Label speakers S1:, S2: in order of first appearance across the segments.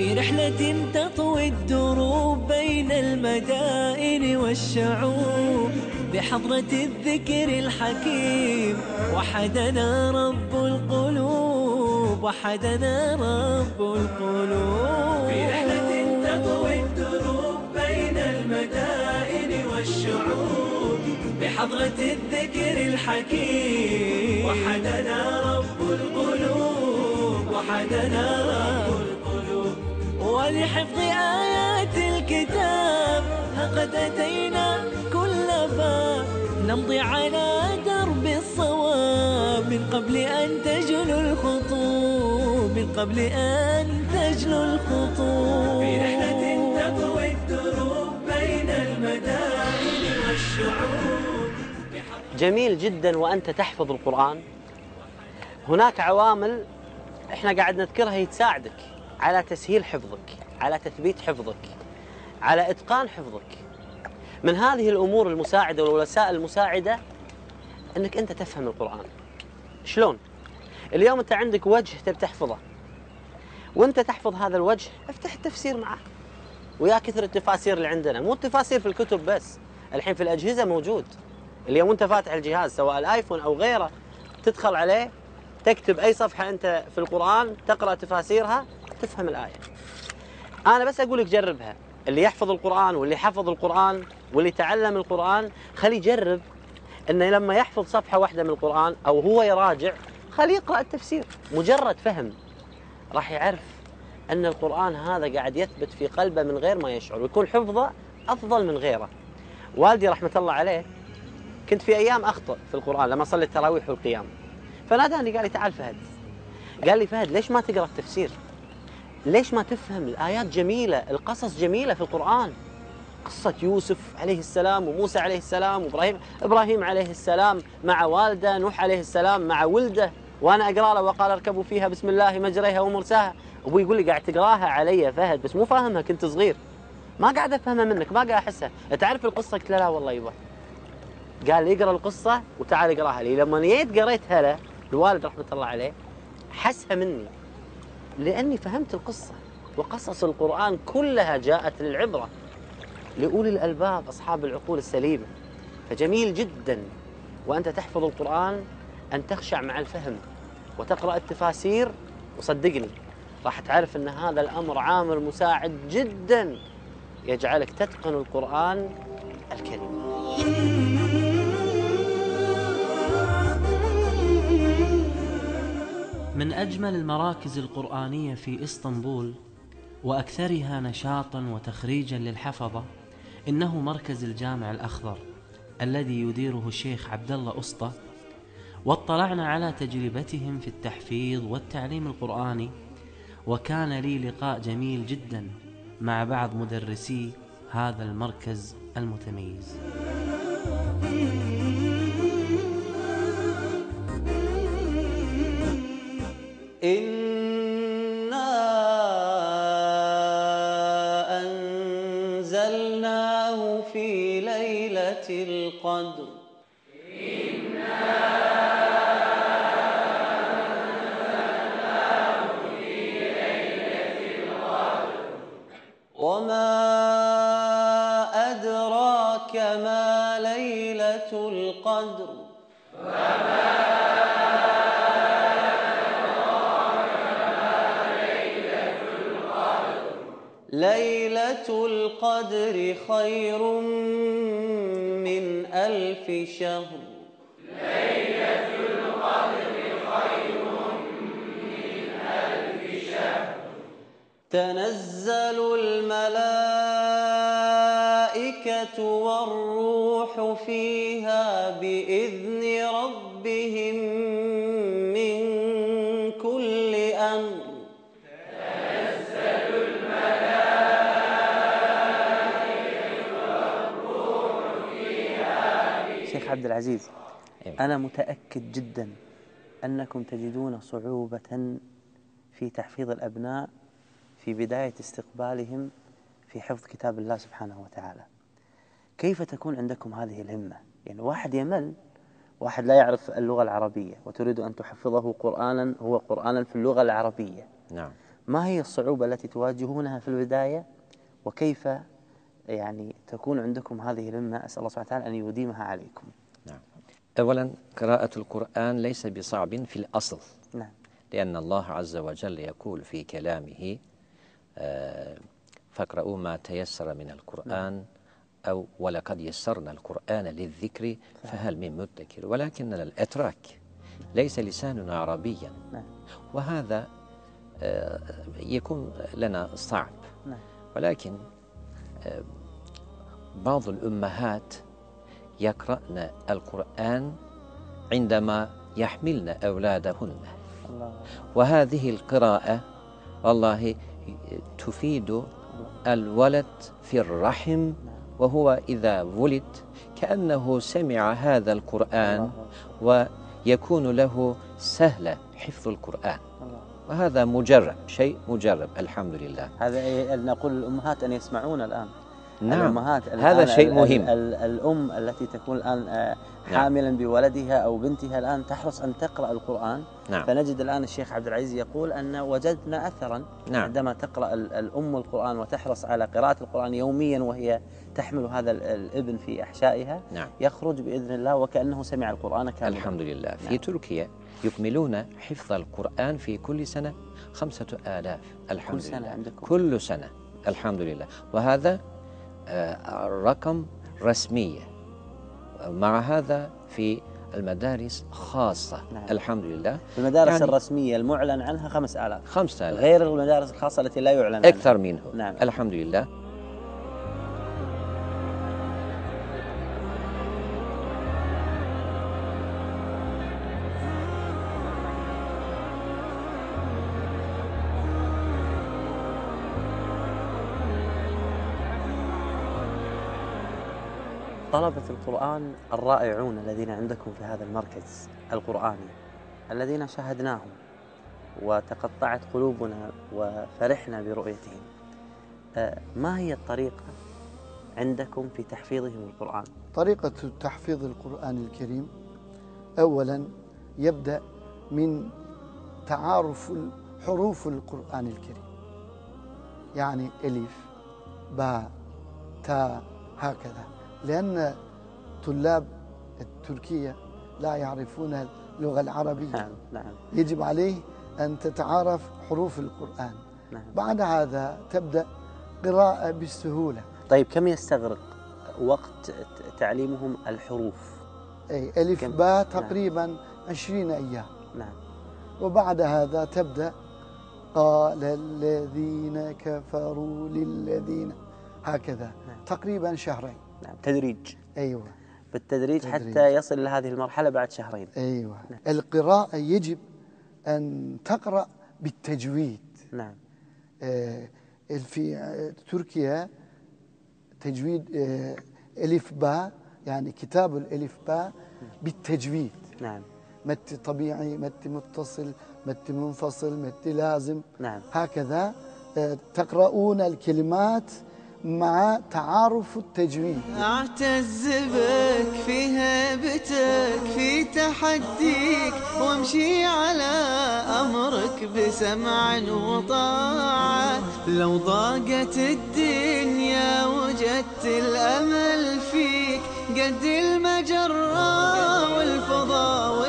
S1: في رحلة تطوي الدروب بين المدائن والشعوب بحضرة الذكر الحكيم. وحدنا رب القلوب وحدنا رب القلوب. في رحلة تطوي الدروب بين المدائن والشعوب بحضرة الذكر الحكيم. وحدنا رب القلوب وحدنا رب ولحفظ آيات الكتاب قد أتينا كل باب. نمضي على درب الصواب من قبل أن تجلو الخطوب من قبل أن تجلو الخطوب. في رحلة تطوي الدروب بين المدائن والشعوب.
S2: جميل جدا وأنت تحفظ القرآن. هناك عوامل إحنا قاعد نذكرها هي تساعدك. على تسهيل حفظك على تثبيت حفظك على إتقان حفظك. من هذه الأمور المساعدة والوسائل المساعدة أنك أنت تفهم القرآن. شلون؟ اليوم أنت عندك وجه تبي تحفظه. وأنت تحفظ هذا الوجه افتح التفسير معه. ويا كثر التفاسير اللي عندنا. مو التفاسير في الكتب بس الحين في الأجهزة موجود. اليوم أنت فاتح الجهاز سواء الآيفون أو غيره تدخل عليه تكتب أي صفحة أنت في القرآن تقرأ تفاسيرها تفهم الآية. أنا بس أقول لك جربها. اللي يحفظ القرآن واللي حفظ القرآن واللي تعلم القرآن خليه يجرب. إنه لما يحفظ صفحة واحدة من القرآن أو هو يراجع خليه يقرأ التفسير. مجرد فهم. راح يعرف إن القرآن هذا قاعد يثبت في قلبه من غير ما يشعر. ويكون حفظه أفضل من غيره. والدي رحمة الله عليه كنت في أيام اخطئ في القرآن لما صلي التراويح والقيام فناداني قال لي تعال فهد. قال لي فهد ليش ما تقرأ التفسير؟ ليش ما تفهم؟ الآيات جميلة القصص جميلة في القرآن. قصة يوسف عليه السلام وموسى عليه السلام وإبراهيم إبراهيم عليه السلام مع والده نوح عليه السلام مع ولده. وأنا أقرأ له وقال اركبوا فيها بسم الله مجريها ومرساها. أبوي يقول لي قاعد تقراها علي فهد بس مو فاهمها كنت صغير. ما قاعد أفهمها منك ما قاعد أحسها. تعرف القصة؟ قلت له لا والله يبا. قال لي اقرأ القصة وتعال اقراها لي. لما جيت قريتها له الوالد رحمة الله عليه حسها مني. لأني فهمت القصة وقصص القرآن كلها جاءت للعبرة لأولي الألباب أصحاب العقول السليمة. فجميل جدا. وأنت تحفظ القرآن أن تخشع مع الفهم وتقرأ التفاسير وصدقني راح تعرف أن هذا الأمر عامل مساعد جدا يجعلك تتقن القرآن الكريم.
S3: من أجمل المراكز القرآنية في إسطنبول وأكثرها نشاطا وتخريجا للحفظة إنه مركز الجامع الأخضر الذي يديره الشيخ عبد الله أسطى واطلعنا على تجربتهم في التحفيظ والتعليم القرآني وكان لي لقاء جميل جدا مع بعض مدرسي هذا المركز المتميز.
S2: ليلة القدر خير من ألف شهر. تنزل الملائكة والروح فيها شيخ عبد العزيز أنا متأكد جدا أنكم تجدون صعوبة في تحفيظ الأبناء في بداية استقبالهم في حفظ كتاب الله سبحانه وتعالى. كيف تكون عندكم هذه الهمة؟ يعني واحد يمل واحد لا يعرف اللغة العربية وتريد أن تحفظه قرآنا هو قرآنا في اللغة العربية.
S4: نعم.
S2: ما هي الصعوبة التي تواجهونها في البداية؟ وكيف يعني تكون عندكم هذه الهمة أسأل الله سبحانه وتعالى أن يديمها عليكم.
S4: نعم. أولا قراءة القرآن ليس بصعب في الأصل.
S2: نعم.
S4: لأن الله عز وجل يقول في كلامه آه، فاقرؤوا ما تيسر من القرآن أو ولقد يسرنا القرآن للذكر فهل من مدكر؟ ولكن الإتراك ليس لساننا عربيا.
S2: نعم.
S4: وهذا آه، يكون لنا صعب.
S2: نعم.
S4: ولكن بعض الأمهات يقرأن القرآن عندما يحملن أولادهن. وهذه القراءة والله تفيد الولد في الرحم وهو إذا ولد كأنه سمع هذا القرآن ويكون له سهل حفظ القرآن. وهذا مجرب شيء مجرب الحمد لله
S2: هذا نقول الأمهات أن يسمعون الآن.
S4: نعم.
S2: الأمهات
S4: هذا
S2: الآن
S4: شيء
S2: ال-
S4: مهم.
S2: ال- ال- الأم التي تكون الآن آه،
S4: نعم.
S2: حاملا بولدها أو بنتها الآن تحرص أن تقرأ القرآن.
S4: نعم.
S2: فنجد الآن الشيخ عبد العزيز يقول أن وجدنا أثرا
S4: نعم.
S2: عندما تقرأ ال- الأم القرآن وتحرص على قراءة القرآن يوميا وهي تحمل هذا ال- الابن في أحشائها
S4: نعم.
S2: يخرج بإذن الله وكأنه سمع القرآن كاملا.
S4: الحمد لله في
S2: نعم.
S4: تركيا يكملون حفظ القرآن في كل سنة خمسة آلاف. الحمد
S2: كل سنة
S4: لله.
S2: عندكم.
S4: كل سنة. الحمد لله. وهذا آه، رقم رسمية مع هذا في المدارس خاصة.
S2: نعم.
S4: الحمد لله.
S2: المدارس
S4: يعني-
S2: الرسمية المعلن عنها خمس آلاف.
S4: خمسة آلاف.
S2: غير المدارس الخاصة التي لا يعلن عنها.
S4: أكثر منه.
S2: نعم.
S4: الحمد لله.
S2: القرآن الرائعون الذين عندكم في هذا المركز القرآني الذين شاهدناهم وتقطعت قلوبنا وفرحنا برؤيتهم. آه، ما هي الطريقة عندكم في تحفيظهم القرآن؟
S5: طريقة تحفيظ القرآن الكريم أولا يبدأ من تعارف حروف القرآن الكريم. يعني ألف باء تاء هكذا. لأن طلاب التركية لا يعرفون اللغة العربية.
S2: نعم نعم.
S5: يجب عليه أن تتعارف حروف القرآن.
S2: نعم.
S5: بعد هذا تبدأ قراءة بالسهولة
S2: طيب كم يستغرق وقت تعليمهم الحروف؟
S5: أي ألف؟ باء
S2: نعم.
S5: تقريبا عشرين أيام.
S2: نعم.
S5: وبعد هذا تبدأ قال الذين كفروا للذين هكذا.
S2: نعم.
S5: تقريبا شهرين.
S2: نعم تدريج.
S5: أيوة.
S2: بالتدريج
S5: تدريج.
S2: حتى يصل إلى هذه المرحلة بعد شهرين.
S5: أيوة.
S2: نعم.
S5: القراءة يجب أن تقرأ بالتجويد.
S2: نعم.
S5: آه، في آه، تركيا تجويد آه، ألف باء يعني كتاب الألف باء بالتجويد.
S2: نعم.
S5: مد طبيعي مد متصل مد منفصل مد لازم.
S2: نعم.
S5: هكذا آه، تقرؤون الكلمات مع تعارف التجويد.
S6: اعتز بك في هيبتك في تحديك وامشي على أمرك بسمع وطاعة. لو ضاقت الدنيا وجدت الأمل فيك قد المجرة والفضاء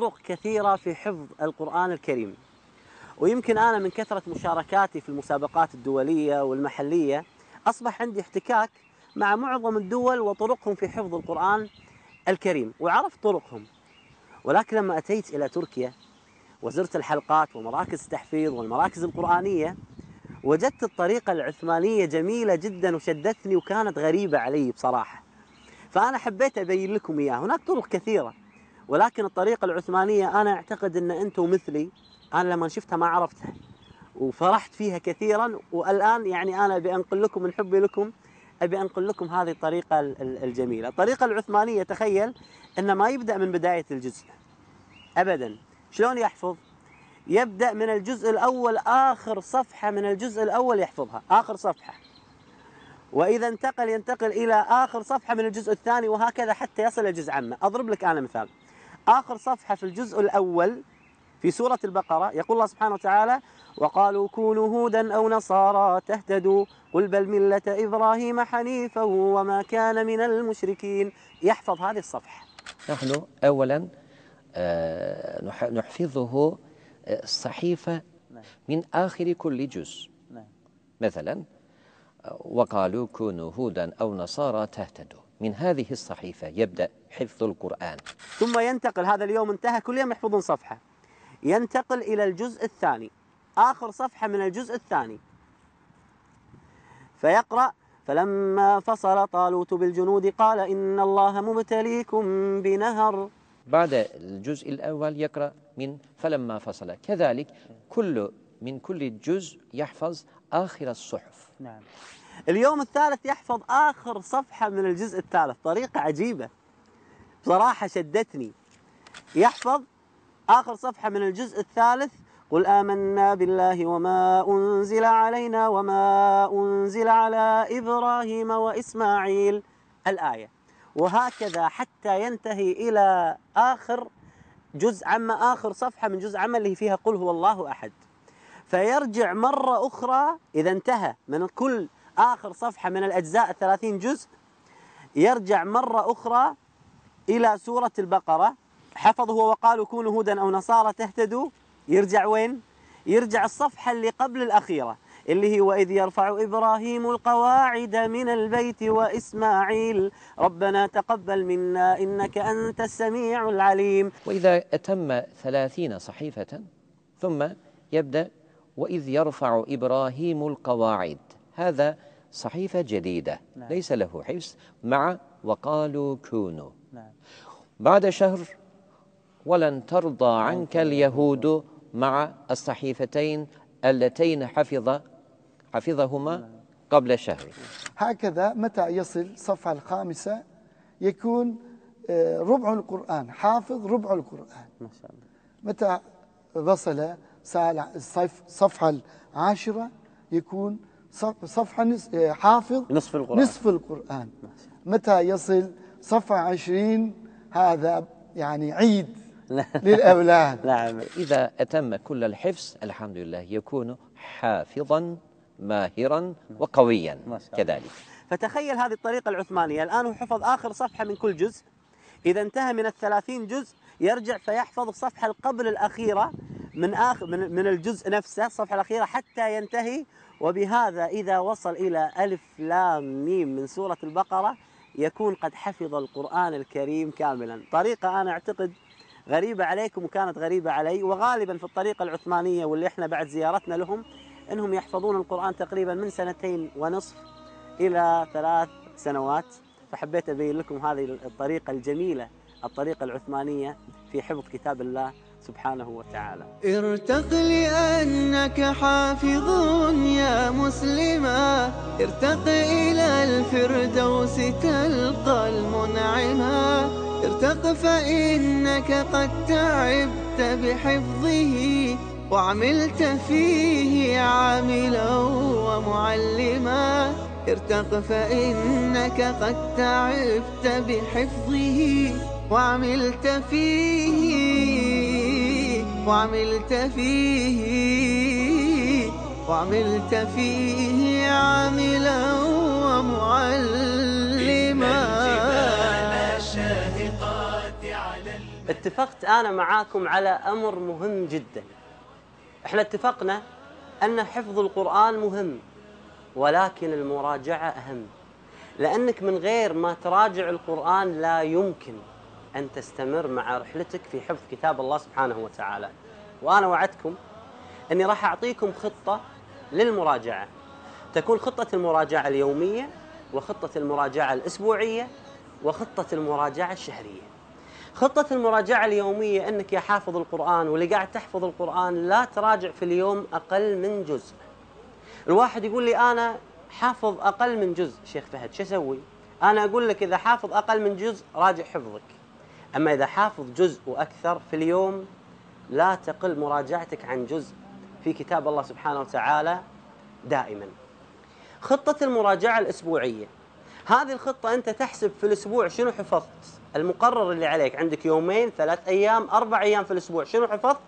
S2: طرق كثيرة في حفظ القرآن الكريم. ويمكن أنا من كثرة مشاركاتي في المسابقات الدولية والمحلية أصبح عندي احتكاك مع معظم الدول وطرقهم في حفظ القرآن الكريم. وعرفت طرقهم. ولكن لما أتيت إلى تركيا وزرت الحلقات ومراكز التحفيظ والمراكز القرآنية وجدت الطريقة العثمانية جميلة جدا وشدتني وكانت غريبة علي بصراحة. فأنا حبيت أبين لكم إياه هناك طرق كثيرة. ولكن الطريقة العثمانية أنا أعتقد أن أنتم مثلي. أنا لما شفتها ما عرفتها. وفرحت فيها كثيرا. والآن يعني أنا أبي أنقل لكم من حبي لكم أبي أنقل لكم هذه الطريقة ال- ال- الجميلة. الطريقة العثمانية تخيل أنه ما يبدأ من بداية الجزء. أبدا. شلون يحفظ؟ يبدأ من الجزء الأول آخر صفحة من الجزء الأول يحفظها. آخر صفحة. وإذا انتقل ينتقل إلى آخر صفحة من الجزء الثاني وهكذا حتى يصل الجزء عامة أضرب لك أنا مثال. آخر صفحة في الجزء الأول في سورة البقرة يقول الله سبحانه وتعالى وقالوا كونوا هودا أو نصارى تهتدوا قل بل ملة إبراهيم حنيفا وما كان من المشركين. يحفظ هذه الصفحة.
S4: نحن أولا آه، نح- نحفظه آه، الصحيفة من آخر كل جزء. مثلا آه، وقالوا كونوا هودا أو نصارى تهتدوا. من هذه الصحيفة يبدأ حفظ القرآن.
S2: ثم ينتقل هذا اليوم انتهى كل يوم يحفظون صفحة. ينتقل إلى الجزء الثاني. آخر صفحة من الجزء الثاني. فيقرأ فلما فصل طالوت بالجنود قال إن الله مبتليكم بنهر.
S4: بعد الجزء الأول يقرأ من فلما فصل. كذلك كل من كل جزء يحفظ آخر الصحف.
S2: نعم. اليوم الثالث يحفظ آخر صفحة من الجزء الثالث. طريقة عجيبة. بصراحة شدتني. يحفظ آخر صفحة من الجزء الثالث قل آمنا بالله وما أنزل علينا وما أنزل على إبراهيم وإسماعيل. الآية. وهكذا حتى ينتهي إلى آخر جزء عما آخر صفحة من جزء عما اللي فيها قل هو الله أحد. فيرجع مرة أخرى إذا انتهى من كل آخر صفحة من الأجزاء الثلاثين جزء يرجع مرة أخرى إلى سورة البقرة. حفظ هو وقالوا كونوا هودا أو نصارى تهتدوا. يرجع وين؟ يرجع الصفحة اللي قبل الأخيرة اللي هي وإذ يرفع إبراهيم القواعد من البيت وإسماعيل. ربنا تقبل منا إنك أنت السميع العليم.
S4: وإذا أتم ثلاثين صحيفة ثم يبدأ وإذ يرفع إبراهيم القواعد. هذا صحيفة جديدة
S2: نعم.
S4: ليس له حفظ مع وقالوا كونوا.
S2: نعم.
S4: بعد شهر ولن ترضى عنك اليهود مع الصحيفتين اللتين حفظ حفظهما قبل شهر.
S5: هكذا متى يصل الصفحة الخامسة؟ يكون آه، ربع القرآن حافظ ربع القرآن.
S2: ما شاء الله.
S5: متى وصل الصفحة العاشرة؟ يكون صف- صفحة آه، حافظ
S2: نصف القرآن.
S5: نصف القرآن. متى يصل صفحة عشرين هذا يعني عيد للأولاد.
S2: نعم.
S4: إذا أتم كل الحفظ الحمد لله يكون حافظا ماهرا وقويا.
S2: ما شاء الله.
S4: كذلك.
S2: فتخيل هذه الطريقة العثمانية. الآن هو حفظ آخر صفحة من كل جزء. إذا انتهى من الثلاثين جزء يرجع فيحفظ الصفحة القبل الأخيرة من آخر من, من الجزء نفسه الصفحة الأخيرة حتى ينتهي. وبهذا إذا وصل إلى ألف لام ميم من سورة البقرة يكون قد حفظ القرآن الكريم كاملا. طريقة أنا أعتقد غريبة عليكم وكانت غريبة علي وغالبا في الطريقة العثمانية واللي إحنا بعد زيارتنا لهم إنهم يحفظون القرآن تقريبا من سنتين ونصف إلى ثلاث سنوات. فحبيت أبين لكم هذه الطريقة الجميلة الطريقة العثمانية في حفظ كتاب الله سبحانه وتعالى.
S6: ارتق لأنك حافظ يا مسلما. ارتق إلى الفردوس تلقى المنعما. ارتق فإنك قد تعبت بحفظه وعملت فيه عاملا ومعلما. ارتق فإنك قد تعبت بحفظه وعملت فيه وعملت فيه وعملت فيه عاملا ومعلما.
S2: اتفقت أنا معاكم على أمر مهم جدا. إحنا اتفقنا أن حفظ القرآن مهم ولكن المراجعة أهم. لأنك من غير ما تراجع القرآن لا يمكن. أن تستمر مع رحلتك في حفظ كتاب الله سبحانه وتعالى. وأنا وعدتكم أني راح أعطيكم خطة للمراجعة. تكون خطة المراجعة اليومية وخطة المراجعة الأسبوعية وخطة المراجعة الشهرية. خطة المراجعة اليومية أنك يا حافظ القرآن واللي قاعد تحفظ القرآن لا تراجع في اليوم أقل من جزء. الواحد يقول لي أنا حافظ أقل من جزء. شيخ فهد شو أسوي؟ أنا أقول لك إذا حافظ أقل من جزء راجع حفظك. أما إذا حافظ جزء وأكثر في اليوم لا تقل مراجعتك عن جزء في كتاب الله سبحانه وتعالى دائما. خطة المراجعة الأسبوعية. هذه الخطة أنت تحسب في الأسبوع شنو حفظت؟ المقرر اللي عليك عندك يومين ثلاث أيام أربع أيام في الأسبوع شنو حفظت؟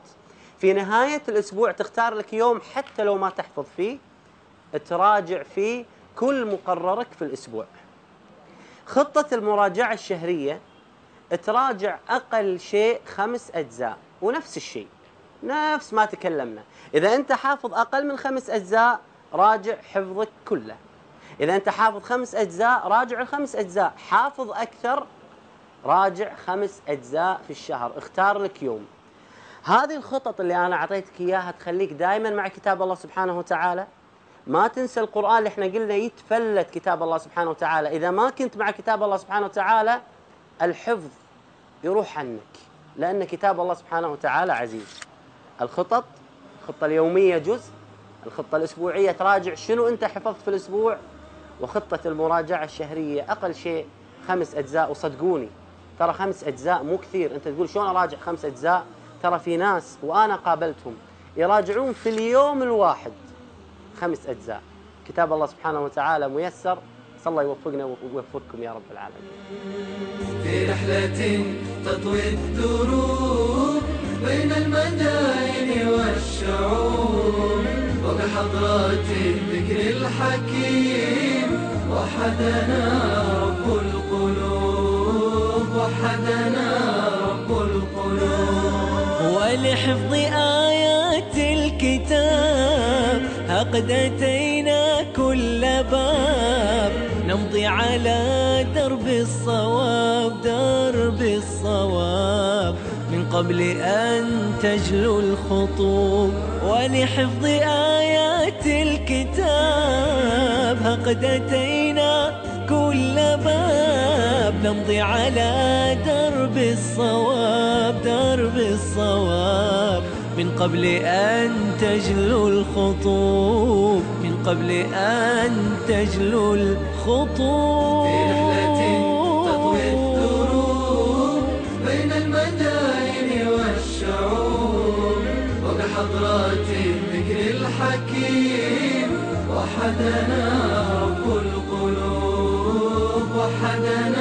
S2: في نهاية الأسبوع تختار لك يوم حتى لو ما تحفظ فيه تراجع فيه كل مقررك في الأسبوع. خطة المراجعة الشهرية تراجع أقل شيء خمس أجزاء ونفس الشيء نفس ما تكلمنا. إذا أنت حافظ أقل من خمس أجزاء راجع حفظك كله. إذا أنت حافظ خمس أجزاء راجع الخمس أجزاء. حافظ أكثر راجع خمس أجزاء في الشهر. اختار لك يوم. هذه الخطط اللي أنا أعطيتك إياها تخليك دائما مع كتاب الله سبحانه وتعالى. ما تنسى القرآن اللي إحنا قلنا يتفلت كتاب الله سبحانه وتعالى. إذا ما كنت مع كتاب الله سبحانه وتعالى الحفظ يروح عنك لأن كتاب الله سبحانه وتعالى عزيز. الخطط الخطة اليومية جزء الخطة الأسبوعية تراجع شنو أنت حفظت في الأسبوع وخطة المراجعة الشهرية أقل شيء خمس أجزاء. وصدقوني ترى خمس أجزاء مو كثير. أنت تقول شلون أراجع خمس أجزاء؟ ترى في ناس وأنا قابلتهم يراجعون في اليوم الواحد خمس أجزاء. كتاب الله سبحانه وتعالى ميسر الله يوفقنا ويوفقكم يا رب العالمين.
S7: في رحلة تطوي الدروب بين المدائن والشعوب وبحضرات الذكر الحكيم وحدنا رب القلوب وحدنا رب القلوب.
S1: ولحفظ آيات الكتاب هقد أتينا كل باب. نمضي على درب الصواب درب الصواب. من قبل أن تجلو الخطوب ولحفظ آيات الكتاب. هقد أتينا كل باب. نمضي على درب الصواب درب الصواب. من قبل أن تجلو الخطوب قبل أن تجلو الخطوب
S7: في رحلة تطوي الدروب بين المدائن والشعوب وبحضرات الذكر الحكيم. وحدنا رب القلوب وحدنا